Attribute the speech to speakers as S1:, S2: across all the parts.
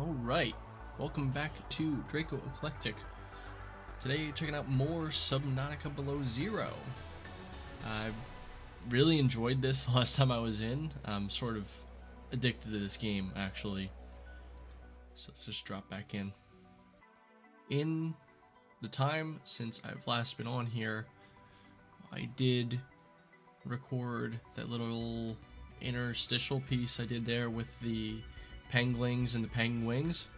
S1: Alright, welcome back to Draco Eclectic. Today, checking out more Subnautica Below Zero. I really enjoyed this last time I was in. I'm sort of addicted to this game, actually. So let's just drop back in. In the time since I've last been on here, I did record that little interstitial piece I did there with the penglings and the penguins.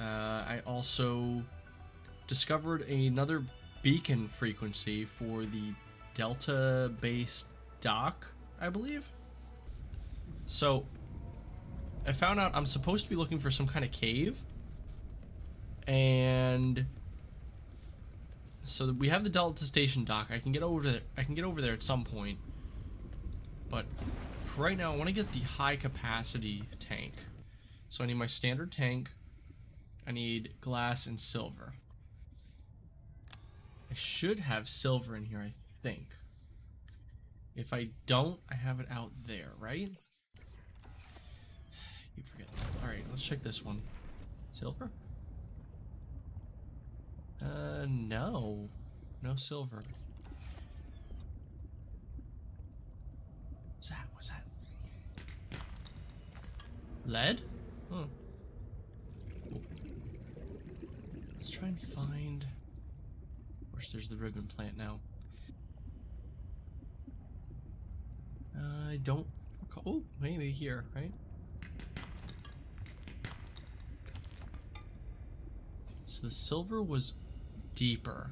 S1: Uh, I also discovered another beacon frequency for the Delta based dock, I believe. So I found out I'm supposed to be looking for some kind of cave. And so we have the Delta Station dock. I can get over there. I can get over there at some point. But for right now, I want to get the high capacity tank. So I need my standard tank. I need glass and silver. I should have silver in here, I think. If I don't, I have it out there, right? Keep forgetting. Alright, let's check this one. Silver? Uh, no. No silver. What's that? What's that? Lead? Huh. Let's try and find... Of course, there's the ribbon plant now. Uh, I don't. Oh, maybe here, right? So the silver was deeper.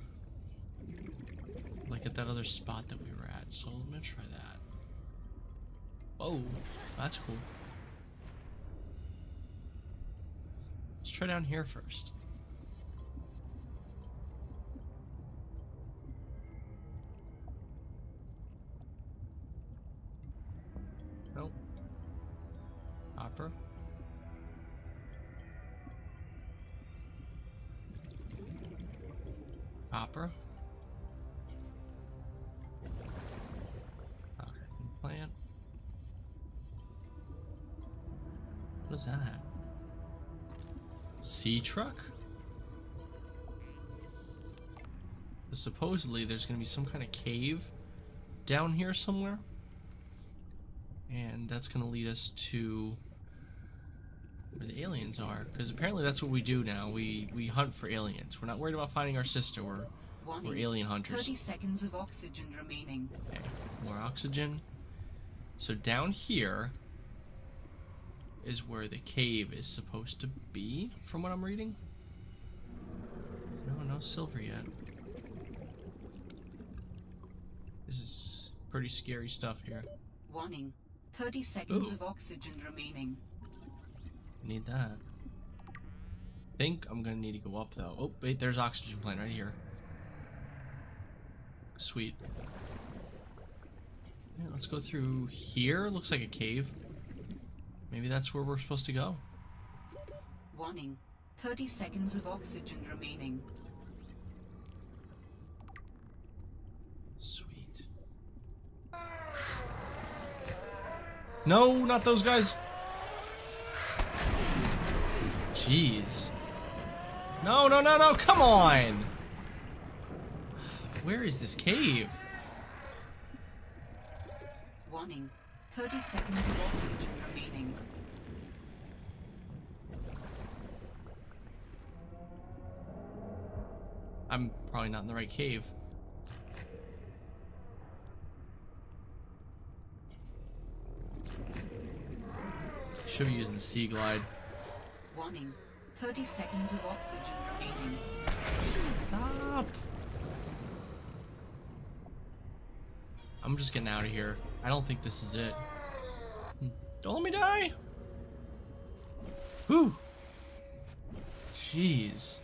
S1: Like at that other spot that we were at. So let me try that. Oh, that's cool. Let's try down here first. Truck? Supposedly there's gonna be some kind of cave down here somewhere. And that's gonna lead us to where the aliens are. Because apparently that's what we do now. We we hunt for aliens. We're not worried about finding our sister. We're, we're alien hunters.
S2: 30 seconds of oxygen remaining.
S1: Okay, more oxygen. So down here is where the cave is supposed to be, from what I'm reading. No, no silver yet. This is pretty scary stuff here.
S2: Warning. 30 seconds
S1: Ooh.
S2: of oxygen remaining.
S1: Need that. Think I'm gonna need to go up though. Oh, wait, there's oxygen plant right here. Sweet. Yeah, let's go through here. Looks like a cave. Maybe that's where we're supposed to go.
S2: Warning. 30 seconds of oxygen remaining.
S1: Sweet. No, not those guys. Jeez. No, no, no, no, come on! Where is this cave?
S2: Warning. 30 seconds of oxygen remaining.
S1: I'm probably not in the right cave. Should be using the sea glide.
S2: Warning. 30 seconds of oxygen remaining.
S1: Stop! I'm just getting out of here. I don't think this is it. Don't let me die! Whew! Jeez.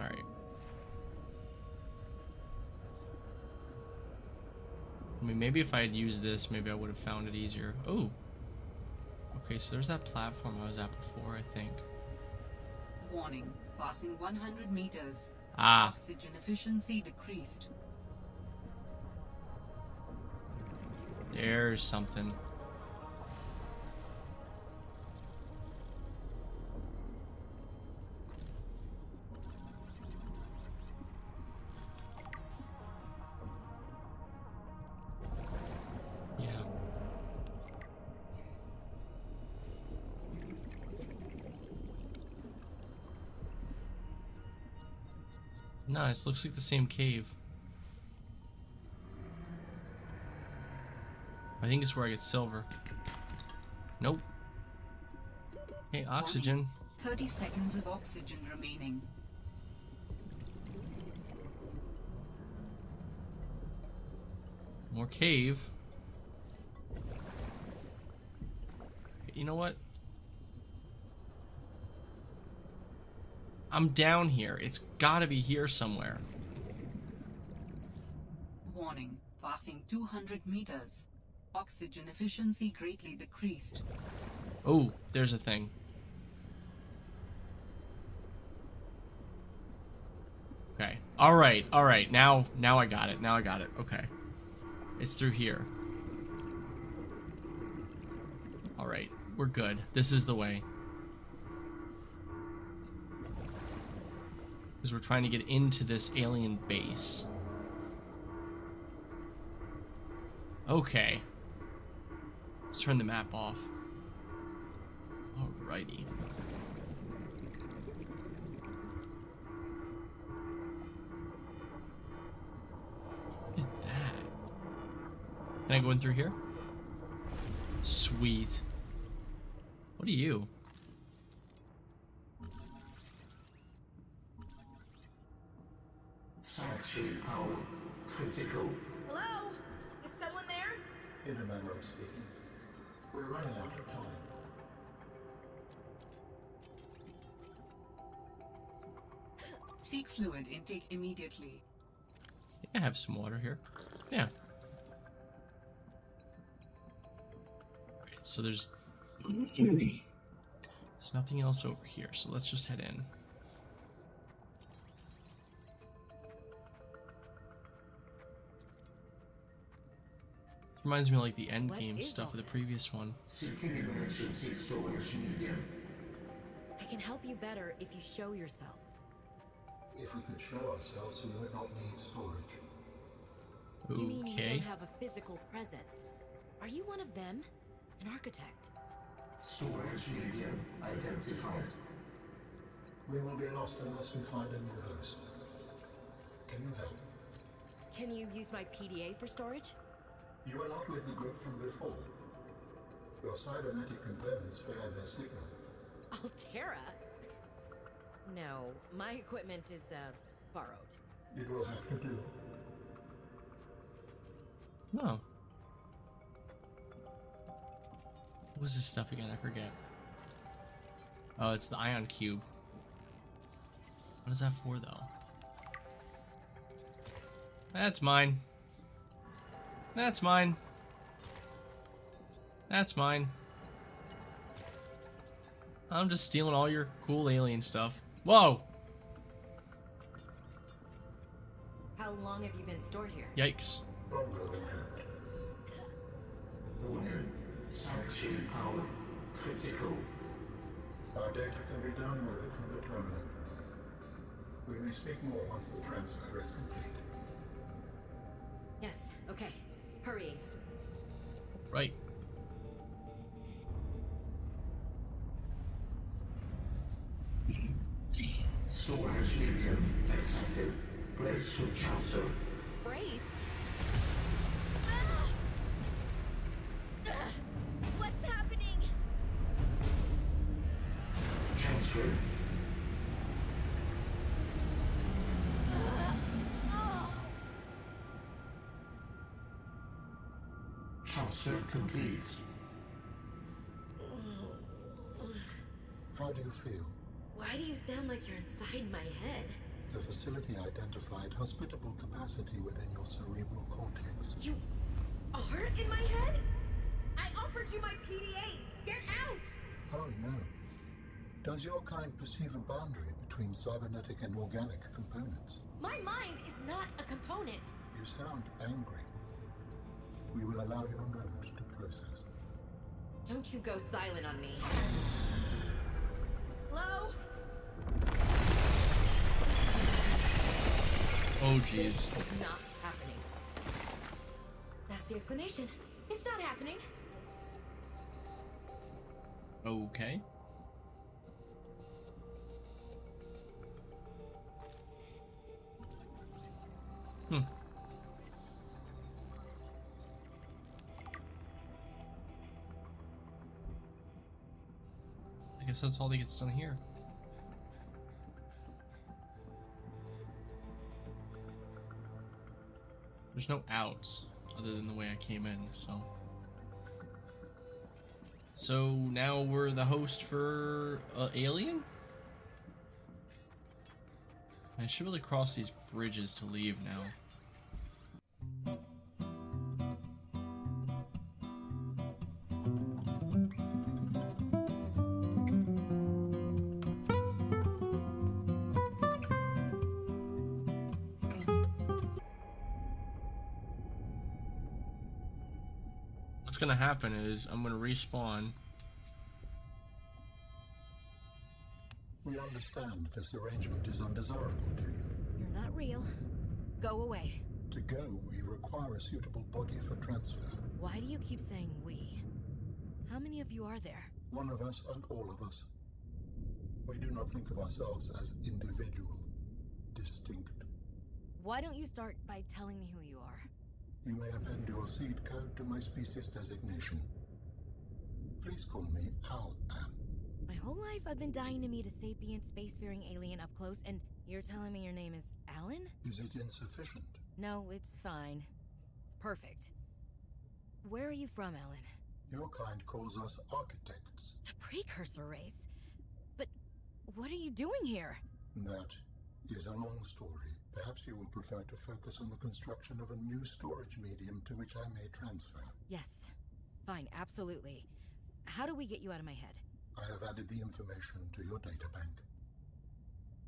S1: Alright. I mean, maybe if I had used this, maybe I would have found it easier. Oh! Okay, so there's that platform I was at before, I think.
S2: Warning. Passing 100 meters.
S1: Ah,
S2: Oxygen efficiency decreased.
S1: There's something. Nice, looks like the same cave. I think it's where I get silver. Nope. Hey, oxygen.
S2: 30 seconds of oxygen remaining.
S1: More cave. You know what? I'm down here. It's gotta be here somewhere.
S2: Warning, passing 200 meters. Oxygen efficiency greatly decreased.
S1: Oh, there's a thing. Okay. All right. All right. Now, now I got it. Now I got it. Okay. It's through here. All right. We're good. This is the way. Because we're trying to get into this alien base. Okay. Let's turn the map off. Alrighty. What is that? Can I go in through here? Sweet. What are you?
S3: Sanctuary power critical.
S4: Hello? Is someone there?
S3: In a manner of speaking. We're running out of time.
S2: Seek fluid intake immediately.
S1: I have some water here. Yeah. So there's there's nothing else over here, so let's just head in. Reminds me of like the end
S4: What
S1: game stuff of the previous one.
S3: Seeking emergency storage medium.
S4: I can help you better if you show yourself.
S3: If we could show ourselves, we would not need storage.
S4: You mean you
S1: Okay.
S4: don't have a physical presence? Are you one of them? An architect?
S3: Storage medium identified. We will be lost unless we find a new host. Can you help?
S4: Can you use my PDA for storage?
S3: You are not with the group from before. Your cybernetic components bear their signal.
S4: Alterra? No, my equipment is, uh, borrowed.
S3: It will have to do.
S1: No. What was this stuff again? I forget. Oh, it's the ion cube. What is that for, though? That's mine. That's mine. That's mine. I'm just stealing all your cool alien stuff. Whoa!
S4: How long have you been stored here?
S1: Yikes.
S3: Longer than hoped. Warning. Sanctuary power critical. Our data can be downloaded from the terminal. We may speak more once the transfer is complete.
S4: Yes, okay. Hurrying.
S1: Right.
S3: Storage medium accepted. Brace for transfer.
S4: Brace?
S3: Transfer complete. How do you feel?
S4: Why do you sound like you're inside my head?
S3: The facility identified hospitable capacity within your cerebral cortex.
S4: You are in my head? I offered you my PDA! Get out!
S3: Oh no. Does your kind perceive a boundary between cybernetic and organic components?
S4: My mind is not a component.
S3: You sound angry. We will allow you a moment to process.
S4: Don't you go silent on me. Hello?
S1: Oh, jeez.
S4: It's not happening. That's the explanation. It's not happening.
S1: Okay. I guess that's all that gets done here. There's no outs other than the way I came in, so. So now we're the host for uh, Alien? I should really cross these bridges to leave now. Happen is I'm gonna respawn.
S3: We understand this arrangement is undesirable to you.
S4: You're not real. Go away.
S3: To go, we require a suitable body for transfer.
S4: Why do you keep saying we? How many of you are there?
S3: One of us and all of us. We do not think of ourselves as individual, distinct.
S4: Why don't you start by telling me who you
S3: may append your seed code to my species designation. Please call me Al An.
S4: My whole life I've been dying to meet a sapient spacefaring alien up close, and you're telling me your name is Alan?
S3: Is it insufficient?
S4: No, it's fine. It's perfect. Where are you from, Alan?
S3: Your kind calls us architects.
S4: The precursor race. But what are you doing here?
S3: That is a long story. Perhaps you will prefer to focus on the construction of a new storage medium to which I may transfer.
S4: Yes. Fine, absolutely. How do we get you out of my head?
S3: I have added the information to your databank.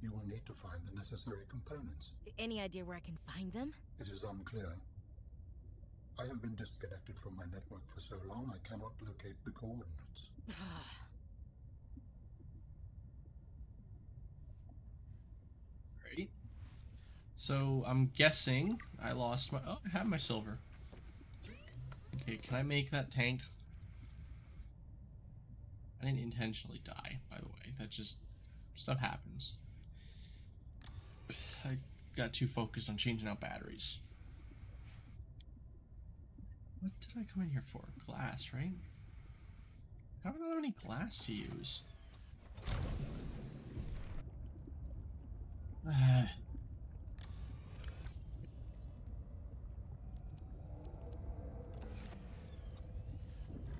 S3: You will need to find the necessary components.
S4: Any idea where I can find them?
S3: It is unclear. I have been disconnected from my network for so long I cannot locate the coordinates.
S1: So I'm guessing I lost my. Oh, I have my silver. Okay, can I make that tank? I didn't intentionally die, by the way. That just stuff happens. I got too focused on changing out batteries. What did I come in here for? Glass, right? How do I have any glass to use? Ah.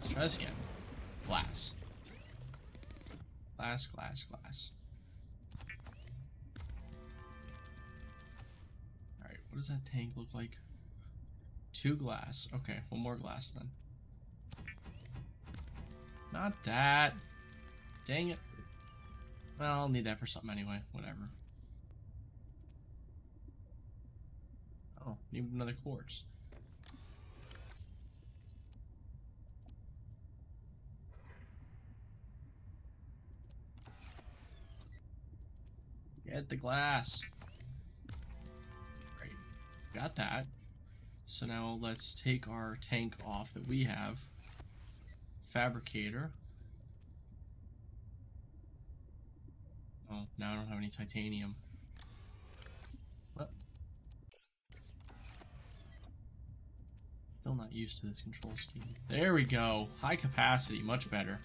S1: Let's try this again. Glass. Glass, glass, glass. Alright, what does that tank look like? Two glass. Okay, one more glass then. Not that. Dang it. Well, I'll need that for something anyway. Whatever. Oh, need another quartz. The glass. Right. Got that. So now let's take our tank off that we have. Fabricator. Oh, now I don't have any titanium. What? Still not used to this control scheme. There we go. High capacity, much better.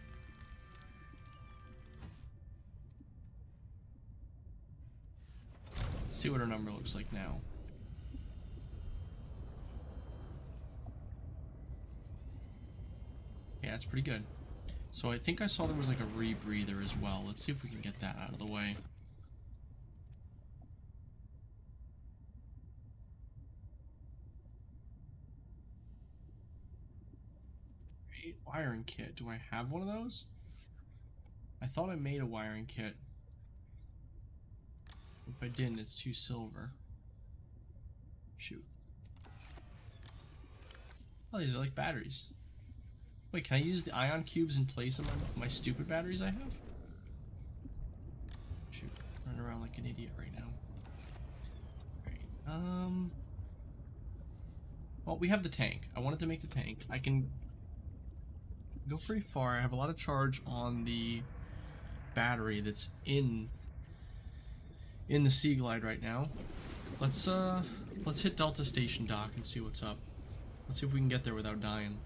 S1: Let's see what our number looks like now. Yeah, that's pretty good. So I think I saw there was like a rebreather as well. Let's see if we can get that out of the way. Wiring kit. Do I have one of those? I thought I made a wiring kit. If I didn't, it's two silver. Shoot. Oh, these are like batteries. Wait, can I use the ion cubes in place of my, my stupid batteries I have? Shoot, running around like an idiot right now. Right, um... Well, we have the tank. I wanted to make the tank. I can go pretty far. I have a lot of charge on the battery that's in in the Sea Glide right now. Let's uh let's hit Delta Station Dock and see what's up. Let's see if we can get there without dying.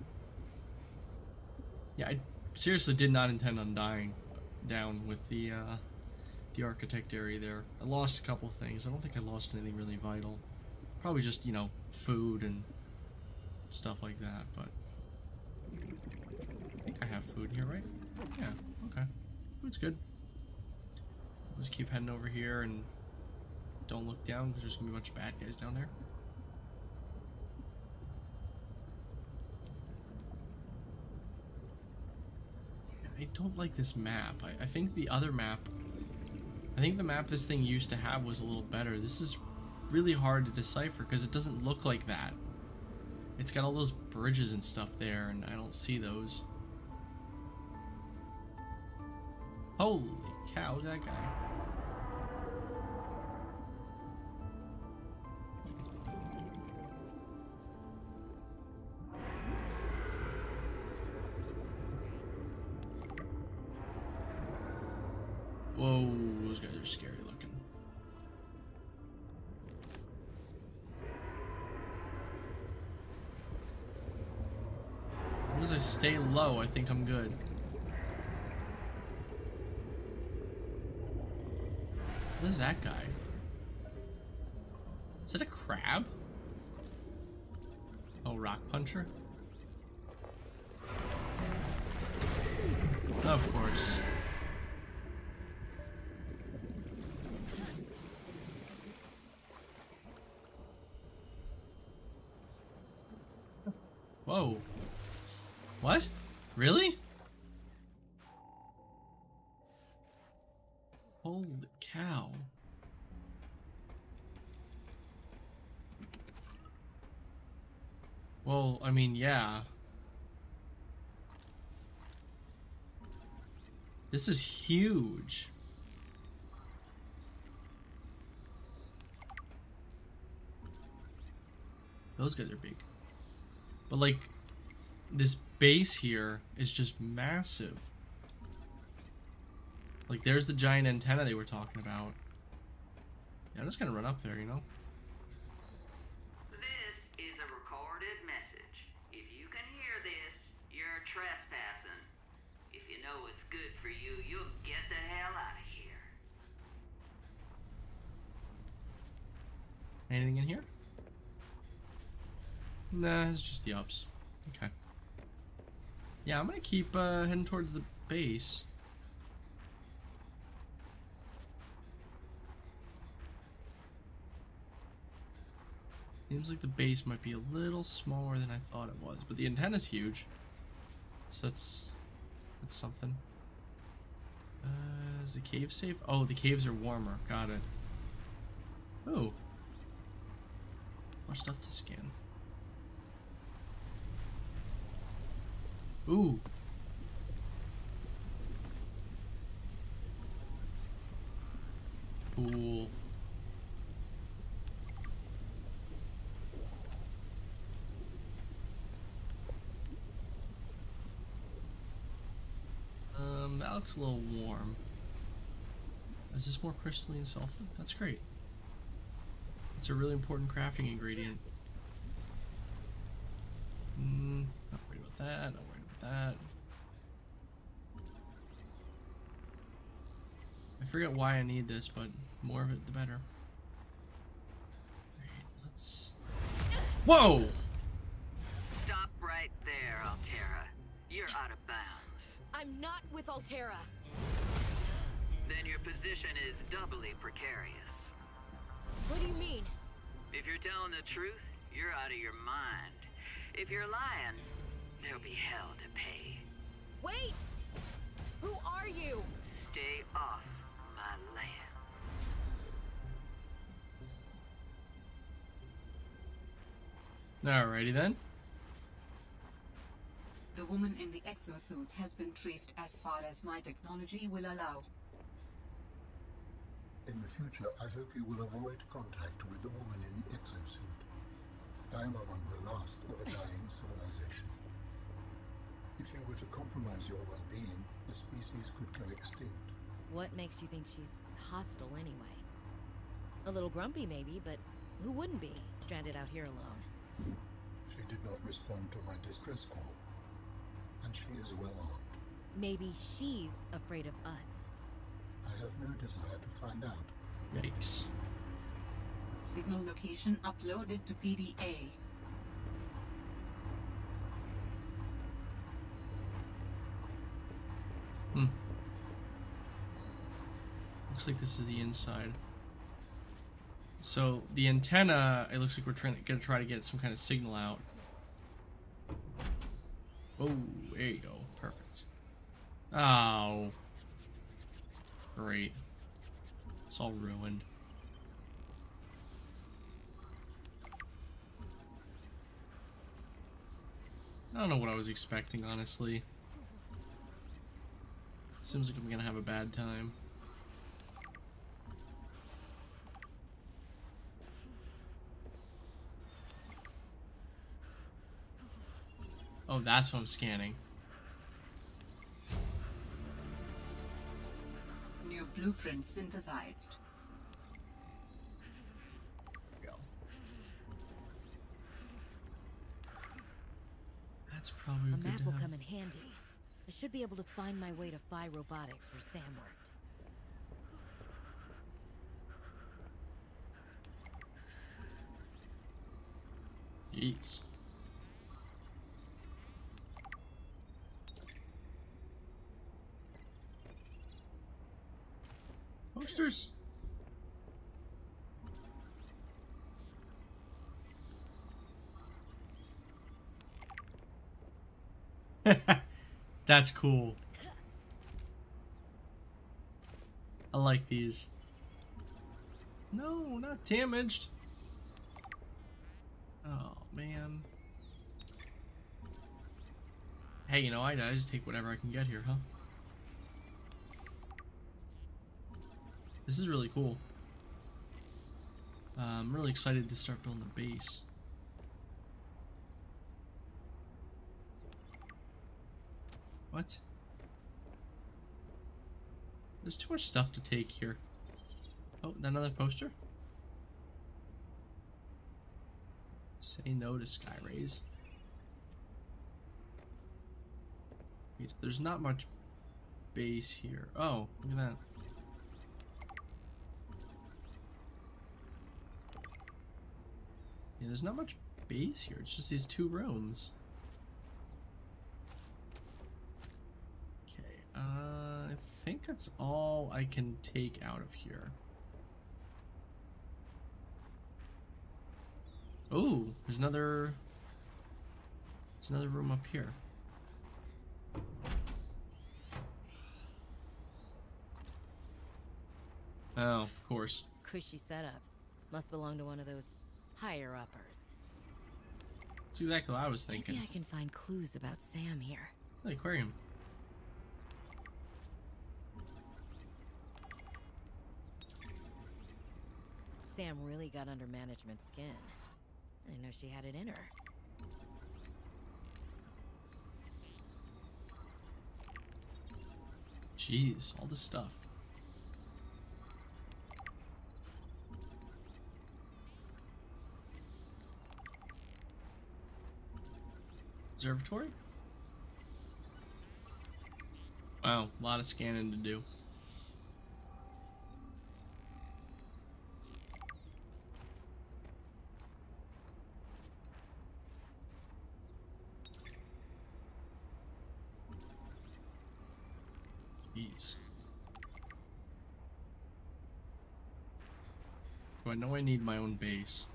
S1: Yeah, I seriously did not intend on dying. down with the uh, the architect area there. I lost a couple things. I don't think I lost anything really vital. Probably just you know food and stuff like that. But I think I have food here, right? Yeah. Okay. That's good. Just keep heading over here and don't look down because there's gonna be a bunch of bad guys down there. I don't like this map. I, I think the other map, I think the map this thing used to have was a little better. This is really hard to decipher because it doesn't look like that. It's got all those bridges and stuff there, and I don't see those. Holy cow, that guy. Low, I think I'm good. What is that guy? Is it a crab? Oh, rock puncher? Really? Holy cow. Well, I mean, yeah. This is huge. Those guys are big. But like, this base here is just massive. Like, there's the giant antenna they were talking about. Yeah, I'm just gonna run up there, you know?
S5: This is a recorded message. If you can hear this, you're trespassing. If you know what's good for you, you'll get the hell out of here.
S1: Anything in here? Nah, it's just the ups. Okay. Yeah, I'm gonna keep uh, heading towards the base. Seems like the base might be a little smaller than I thought it was, but the antenna's huge. So that's that's something. Uh, is the cave safe? Oh, the caves are warmer. Got it. Oh. More stuff to scan. Ooh. Cool. Um, that looks a little warm. Is this more crystalline sulfur? That's great. It's a really important crafting ingredient. Mm, not worried about that, that. I forget why I need this, but more of it the better. Alright, let's... Whoa!
S5: Stop right there, Alterra. You're out of bounds.
S4: I'm not with Alterra.
S5: Then your position is doubly precarious.
S4: What do you mean?
S5: If you're telling the truth, you're out of your mind. If you're lying, there'll be hell to pay.
S4: Wait! Who are you?
S5: Stay off my land.
S1: Alrighty then.
S2: The woman in the exosuit has been traced as far as my technology will allow.
S3: In the future, I hope you will avoid contact with the woman in the exosuit. I am among the last of a dying civilization. If you were to compromise your well-being, the species could go extinct.
S4: What makes you think she's hostile anyway? A little grumpy, maybe, but who wouldn't be, stranded out here alone?
S3: She did not respond to my distress call, and she is well armed.
S4: Maybe she's afraid of us.
S3: I have no desire to find out.
S1: Yikes.
S2: Signal location uploaded to PDA.
S1: Hmm. Looks like this is the inside. So the antenna, it looks like we're trying to gonna try to get some kind of signal out. Oh, there you go. Perfect. Oh. Great. It's all ruined. I don't know what I was expecting, honestly. Seems like I'm gonna have a bad time. Oh, that's what I'm scanning.
S2: New blueprint synthesized.
S1: Go. That's probably
S4: A
S1: good
S4: map will come in handy. I should be able to find my way to Phi Robotics where Sam worked.
S1: Jeez. Posters. That's cool. I like these. No, not damaged. Oh, man. Hey, you know, I, I just take whatever I can get here, huh? This is really cool. Uh, I'm really excited to start building the base. What? There's too much stuff to take here. Oh, another poster? Say no to sky rays. There's not much base here. Oh, look at that. Yeah, there's not much base here. It's just these two rooms. Okay, uh, I think that's all I can take out of here. Oh, there's another. There's another room up here. Oh, of course.
S4: Cushy setup. Must belong to one of those higher uppers.
S1: That's exactly what I was thinking.
S4: Maybe I can find clues about Sam here.
S1: The aquarium.
S4: Sam really got under management's skin. I didn't know she had it in her.
S1: Jeez, all this stuff. Observatory? Wow, a lot of scanning to do. Jeez. Do I know I need my own base?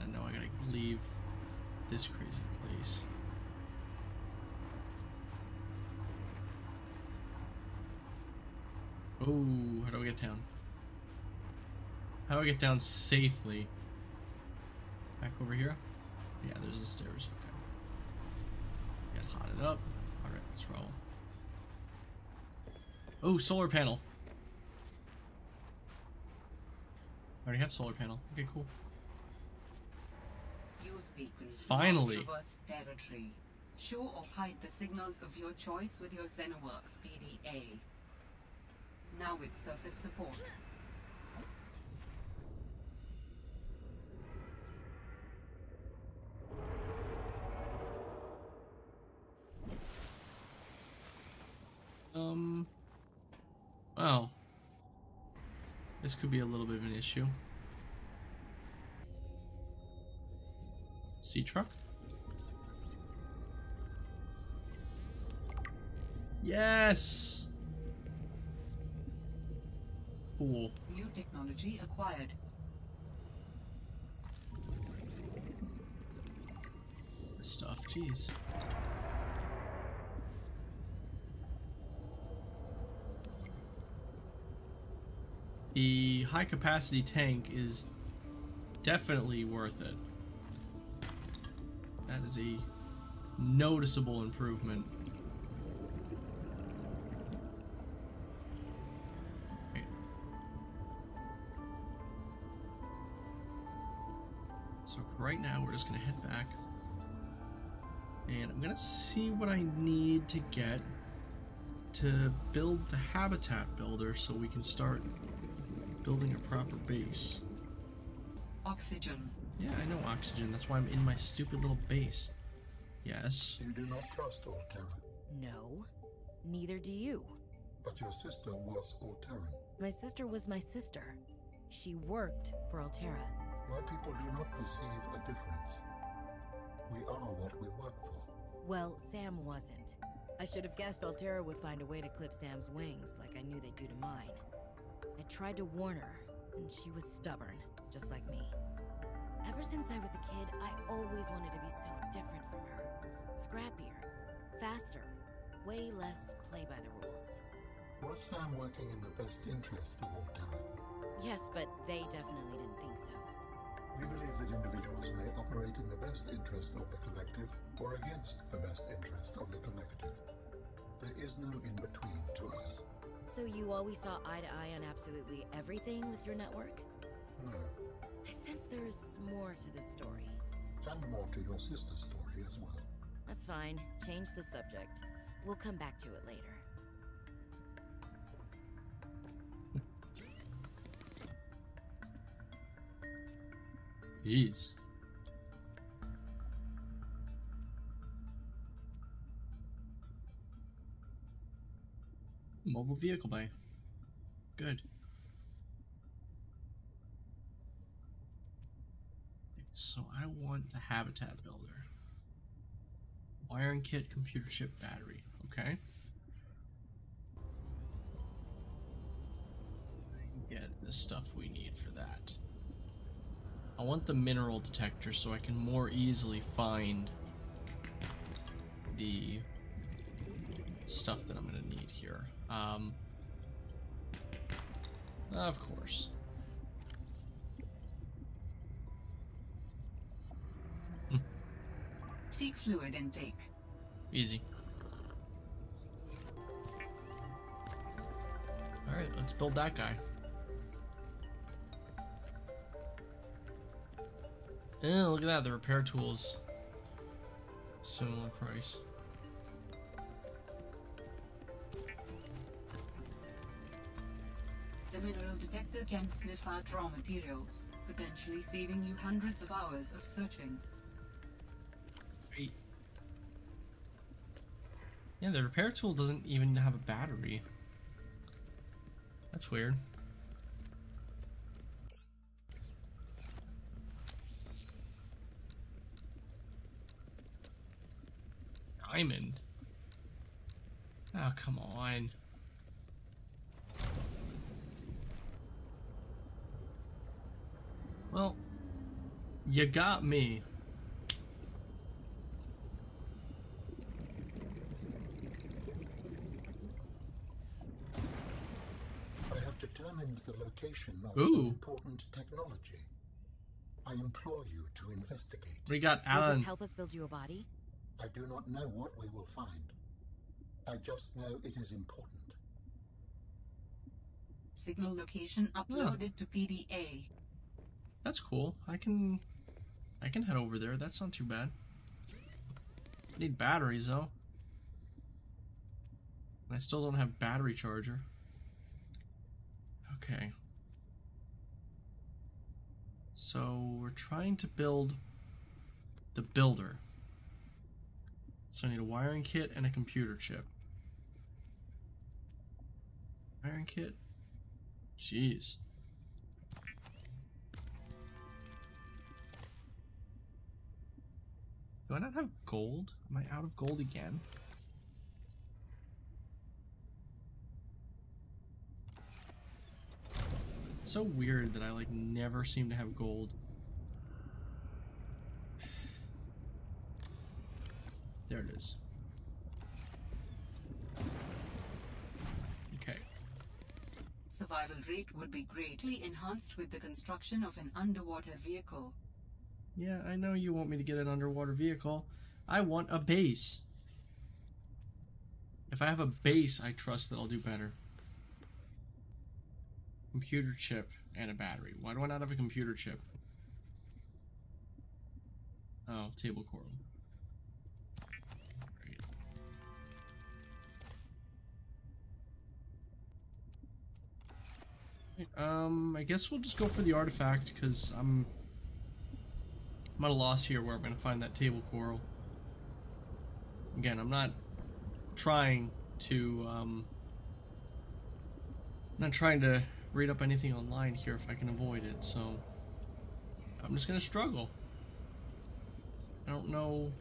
S1: I know I gotta leave this crazy place. Oh, how do I get down? How do I get down safely? Back over here? Yeah, there's the stairs. Okay. Get hotted up. Alright, let's roll. Oh, solar panel. I already have solar panel. Okay, cool.
S2: Use beacons. to
S1: Finally.
S2: Territory. Show or hide the signals of your choice with your Xenoworks PDA. Now with surface support.
S1: Um. Well. This could be a little bit of an issue. Sea truck? Yes! Cool.
S2: New technology acquired.
S1: This stuff, jeez. The high capacity tank is definitely worth it. That is a noticeable improvement. So right now, we're just gonna head back. And I'm gonna see what I need to get to build the habitat builder so we can start building a proper base.
S2: Oxygen.
S1: Yeah, I know oxygen. That's why I'm in my stupid little base. Yes.
S3: You do not trust Alterra,
S4: No, neither do you.
S3: but your sister was Alterran.
S4: My sister was my sister. She worked for Alterra.
S3: My people do not perceive a difference. We are what we work for.
S4: Well, Sam wasn't. I should have guessed Alterra would find a way to clip Sam's wings, like I knew they'd do to mine. I tried to warn her, and she was stubborn, just like me. Ever since I was a kid, I always wanted to be so different from her. Scrappier, faster, way less play by the rules.
S3: Was Sam working in the best interest of Alterra?
S4: Yes, but they definitely didn't think so.
S3: We believe that individuals may operate in the best interest of the collective or against the best interest of the collective. There is no in between to us.
S4: So you always saw eye to eye on absolutely everything with your network?
S3: No.
S4: I sense there's more to this story.
S3: And more to your sister's story as well.
S4: That's fine. Change the subject. We'll come back to it later.
S1: Jeez. Hmm, Mobile vehicle bay. Good. So I want the habitat builder. Wiring kit, computer chip, battery. Okay. Get the stuff we need for that. I want the mineral detector so I can more easily find the stuff that I'm gonna need here. Um, of course.
S2: Seek fluid intake.
S1: Easy. Alright, let's build that guy. Yeah, look at that, the repair tools. Similar price.
S2: Detector can sniff out raw materials, potentially saving you hundreds of hours of searching.
S1: Great. Yeah, the repair tool doesn't even have a battery. That's weird. Diamond. Oh, come on. Well, you got me.
S3: I have determined the location of
S1: Ooh.
S3: important technology. I implore you to investigate.
S1: We got
S4: Will
S1: Alan.
S4: this help us build you a body?
S3: I do not know what we will find. I just know it is important.
S2: Signal location uploaded to PDA.
S1: That's cool. I can I can head over there. That's not too bad. I Need batteries though. I still don't have battery charger. Okay. So we're trying to build the builder. So I need a wiring kit and a computer chip. Iron kit? Jeez. Do I not have gold? Am I out of gold again? It's so weird that I like never seem to have gold. There it is. Okay.
S2: Survival rate would be greatly enhanced with the construction of an underwater vehicle.
S1: Yeah, I know you want me to get an underwater vehicle. I want a base. If I have a base, I trust that I'll do better. Computer chip and a battery. Why do I not have a computer chip? Oh, table coral. Um, I guess we'll just go for the artifact because I'm I'm at a loss here where I'm going to find that table coral. Again, I'm not trying to, um, I'm not trying to read up anything online here if I can avoid it, so I'm just going to struggle. I don't know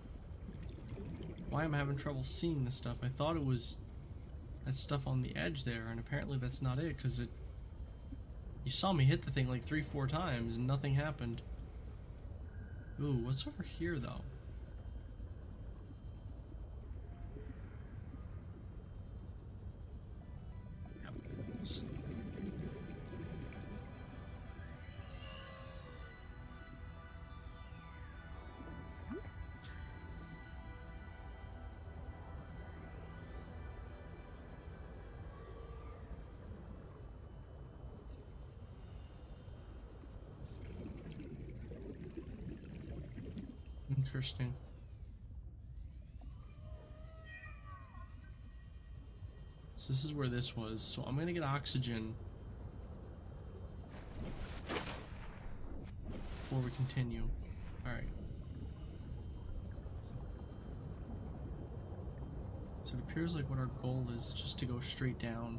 S1: why I'm having trouble seeing this stuff. I thought it was that stuff on the edge there, and apparently that's not it, because it, you saw me hit the thing like three, four times, and nothing happened. Ooh, what's over here though? Interesting. So this is where this was. So I'm gonna get oxygen before we continue. Alright. So it appears like what our goal is just to go straight down.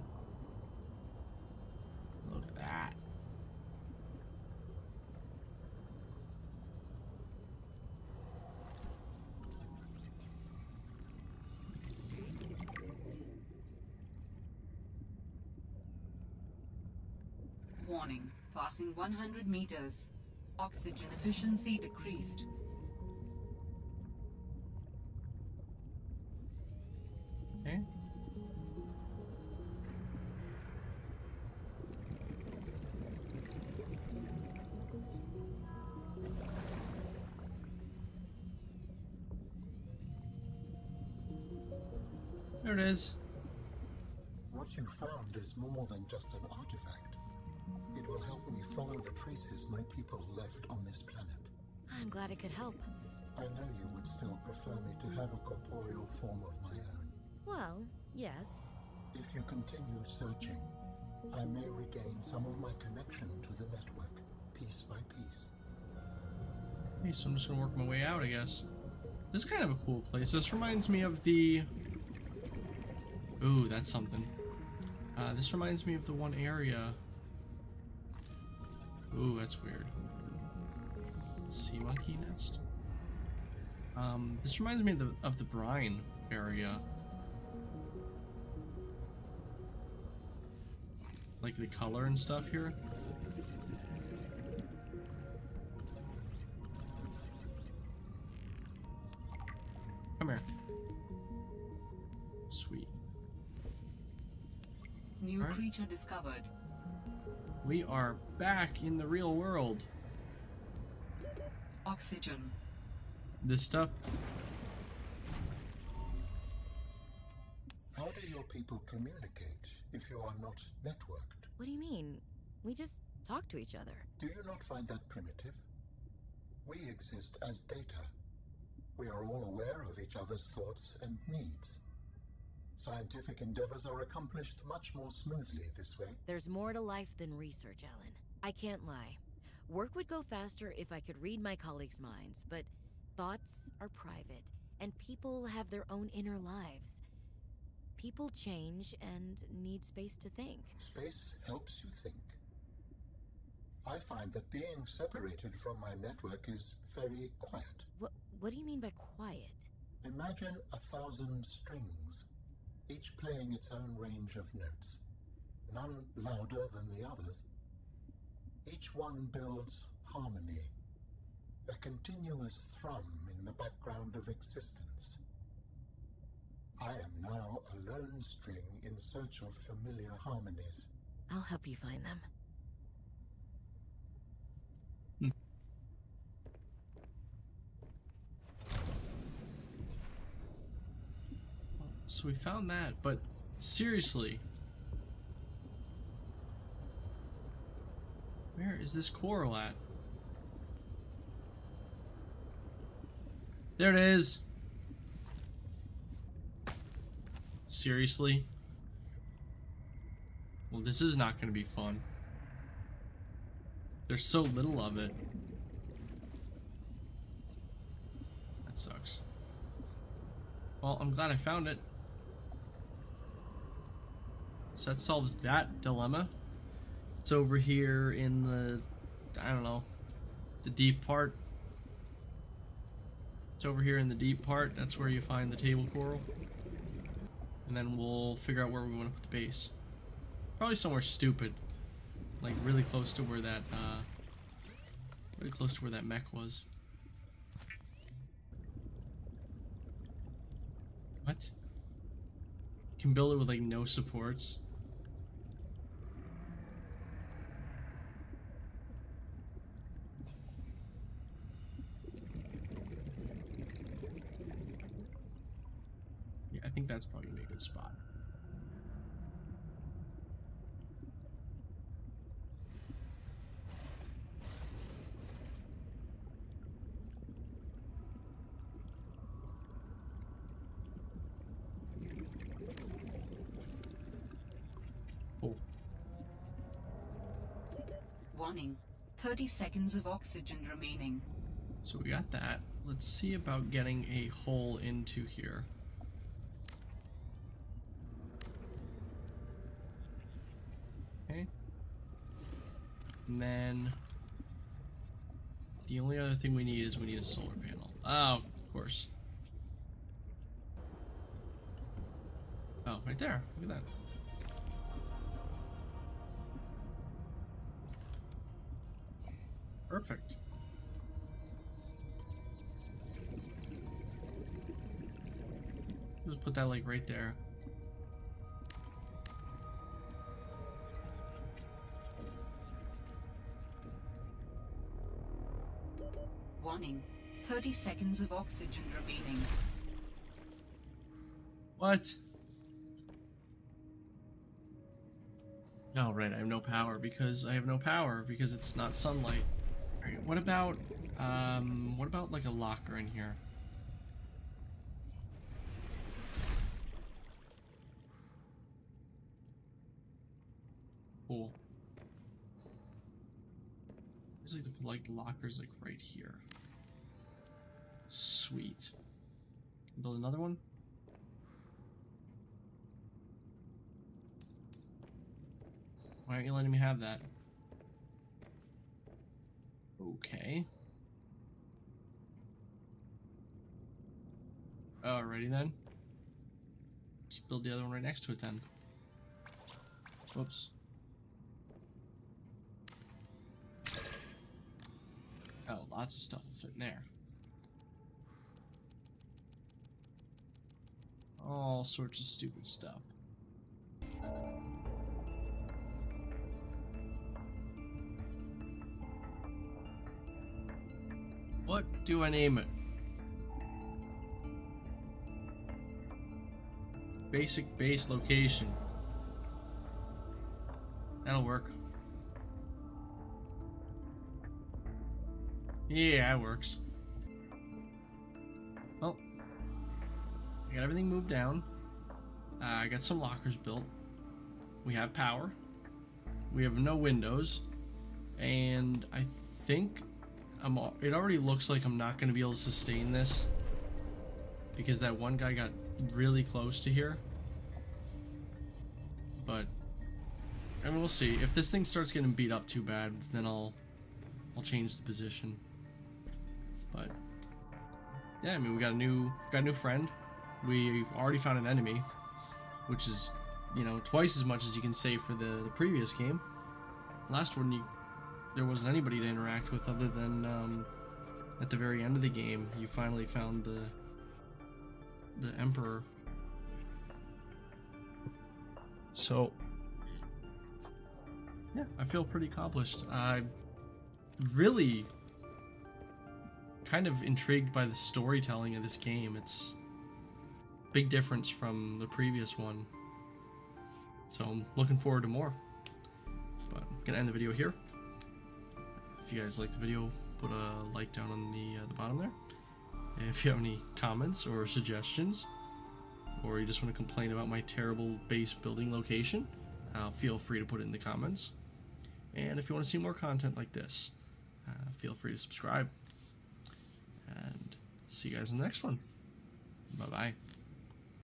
S1: Look at that.
S2: Warning, passing 100 meters. Oxygen efficiency decreased.
S1: Okay. There it is.
S3: What you found is more than just an artifact. It will help me follow the traces my people left on this planet.
S4: I'm glad it could help.
S3: I know you would still prefer me to have a corporeal form of my own.
S4: Well, yes.
S3: If you continue searching, I may regain some of my connection to the network, piece by piece.
S1: Okay, so I'm just gonna work my way out, I guess. This is kind of a cool place. This reminds me of the... Ooh, that's something. Uh, this reminds me of the one area... Ooh, that's weird. Sea monkey nest? Um, this reminds me of the, of the brine area. Like the color and stuff here. Come here. Sweet.
S2: New
S1: Alright.
S2: creature discovered.
S1: We are back in the real world.
S2: Oxygen.
S1: This stuff.
S3: How do your people communicate if you are not networked?
S4: What do you mean? We just talk to each other.
S3: Do you not find that primitive? We exist as data. We are all aware of each other's thoughts and needs. Scientific endeavors are accomplished much more smoothly this way.
S4: There's more to life than research, Al-An. I can't lie. Work would go faster if I could read my colleagues' minds, but thoughts are private, and people have their own inner lives. People change and need space to think.
S3: Space helps you think. I find that being separated from my network is very quiet.
S4: What, what do you mean by quiet?
S3: Imagine a thousand strings, each playing its own range of notes, none louder than the others. Each one builds harmony, a continuous thrum in the background of existence. I am now a lone string in search of familiar harmonies.
S4: I'll help you find them.
S1: So we found that, but seriously. Where is this coral at? There it is. Seriously? Well, this is not going to be fun. There's so little of it. That sucks. Well, I'm glad I found it. So that solves that dilemma. It's over here in the, I don't know, the deep part. It's over here in the deep part. That's where you find the table coral. And then we'll figure out where we want to put the base. Probably somewhere stupid. Like really close to where that, uh, really close to where that mech was. What? You can build it with like no supports. Think that's probably gonna be a good spot. Oh,
S2: Warning. 30 seconds of oxygen remaining.
S1: so we got that. Let's see about getting a hole into here. And then the only other thing we need is we need a solar panel. Oh, of course. Oh, right there. Look at that. Perfect. Just put that like right there.
S2: 30 seconds of oxygen remaining.
S1: What? Oh, right, I have no power because I have no power because it's not sunlight. Alright, what about, um, what about like a locker in here? Cool. There's like the like lockers like right here. Sweet. Build another one? Why aren't you letting me have that? Okay. Alrighty then. Just build the other one right next to it then. Whoops. Oh, lots of stuff will fit in there. All sorts of stupid stuff. What do I name it? Basic base location. That'll work. Yeah, it works. I got everything moved down. Uh, I got some lockers built. We have power. We have no windows. And I think I'm, it already looks like I'm not going to be able to sustain this because that one guy got really close to here. But I mean, we'll see. If this thing starts getting beat up too bad, then I'll I'll change the position. But yeah, I mean, we got a new got a new friend. We already found an enemy, which is you know twice as much as you can say for the, the previous game. Last one, you there wasn't anybody to interact with other than um, at the very end of the game, you finally found the the Emperor. So, yeah, I feel pretty accomplished. I'm really kind of intrigued by the storytelling of this game. It's big difference from the previous one. So I'm looking forward to more. But I'm gonna end the video here. If you guys liked the video, put a like down on the uh, the bottom there. If you have any comments or suggestions, or you just want to complain about my terrible base building location, uh, feel free to put it in the comments. And if you want to see more content like this, uh, feel free to subscribe. And see you guys in the next one. Bye bye.